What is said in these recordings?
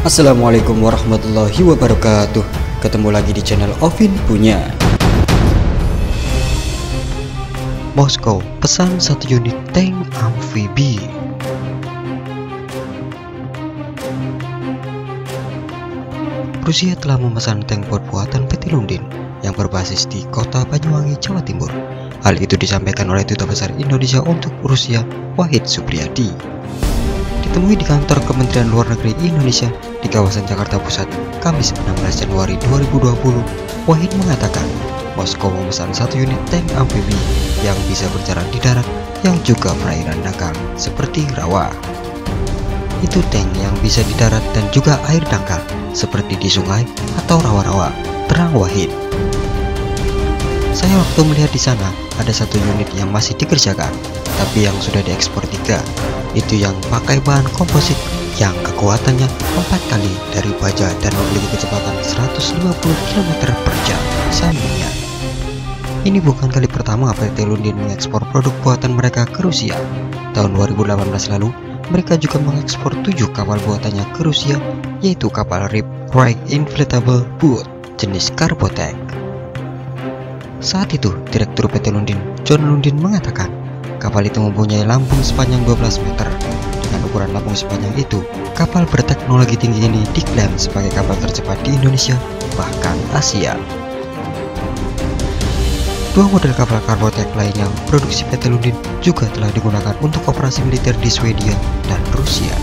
Assalamualaikum warahmatullahi wabarakatuh Ketemu lagi di channel Ovin Punya Moskow pesan satu unit tank amfibi Rusia telah memesan tank buat buatan PT Lundin yang berbasis di kota Banyuwangi, Jawa Timur. Hal itu disampaikan oleh Duta Besar Indonesia untuk Rusia, Wahid Supriyadi. Ditemui di kantor Kementerian Luar Negeri Indonesia di kawasan Jakarta Pusat, Kamis 16 Januari 2020, Wahid mengatakan Moskow memesan satu unit tank amfibi yang bisa berjalan di darat yang juga perairan dangkal seperti rawa. Itu tank yang bisa di darat dan juga air dangkal seperti di sungai atau rawa-rawa, terang Wahid. Saya waktu melihat di sana ada satu unit yang masih dikerjakan, tapi yang sudah diekspor tiga. Itu yang pakai bahan komposit yang kekuatannya empat kali dari baja dan memiliki kecepatan 150 km per jam. Sambungnya. Ini bukan kali pertama PT Lundin mengekspor produk buatan mereka ke Rusia. Tahun 2018 lalu, mereka juga mengekspor tujuh kapal buatannya ke Rusia, yaitu kapal Rip Right Inflatable Boat jenis Carbotank. Saat itu, Direktur PT Lundin, John Lundin mengatakan, kapal itu mempunyai lambung sepanjang 12 meter. Ukuran lambung sepanjang itu, kapal berteknologi tinggi ini diklaim sebagai kapal tercepat di Indonesia, bahkan Asia. Dua model kapal Carbotank lainnya produksi PT Lundin juga telah digunakan untuk operasi militer di Swedia dan Rusia.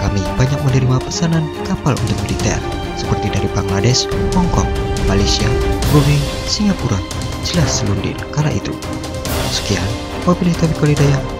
Kami banyak menerima pesanan kapal untuk militer, seperti dari Bangladesh, Hong Kong, Malaysia, Brunei, Singapura, jelas Lundin kala itu. Sekian, wabillahi taufiq.